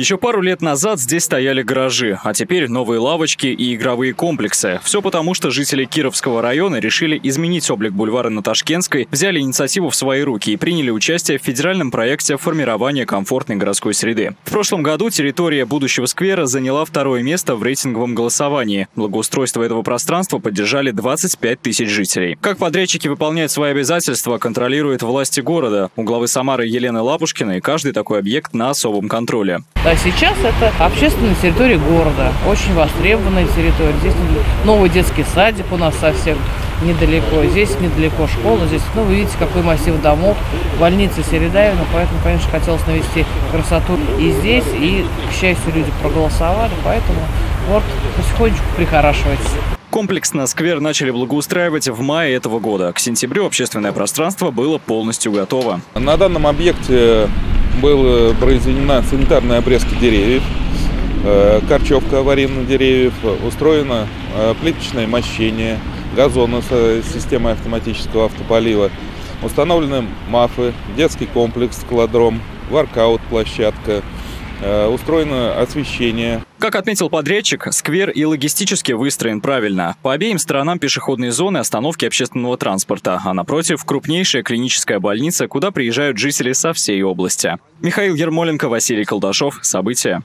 Еще пару лет назад здесь стояли гаражи, а теперь новые лавочки и игровые комплексы. Все потому, что жители Кировского района решили изменить облик бульвара на Ташкентской, взяли инициативу в свои руки и приняли участие в федеральном проекте формирования комфортной городской среды. В прошлом году территория будущего сквера заняла второе место в рейтинговом голосовании. Благоустройство этого пространства поддержали 25 тысяч жителей. Как подрядчики выполняют свои обязательства, контролирует власти города. У главы Самары Елены Лапушкиной каждый такой объект на особом контроле. А сейчас это общественная территория города, очень востребованная территория. Здесь новый детский садик у нас совсем недалеко. Здесь недалеко школа, здесь, ну, вы видите, какой массив домов, больница Середаевна, поэтому, конечно, хотелось навести красоту и здесь, и, к счастью, люди проголосовали, поэтому вот потихонечку прихорашивается. Комплексно сквер начали благоустраивать в мае этого года. К сентябрю общественное пространство было полностью готово. На данном объекте была произведена санитарная обрезка деревьев, э, корчевка аварийных деревьев, устроено э, плиточное мощение, газоны с системой автоматического автополива, установлены мафы, детский комплекс, складром, воркаут-площадка, устроено освещение. Как отметил подрядчик, сквер и логистически выстроен правильно. По обеим сторонам пешеходные зоны остановки общественного транспорта, а напротив – крупнейшая клиническая больница, куда приезжают жители со всей области. Михаил Ермоленко, Василий Колдашов. События.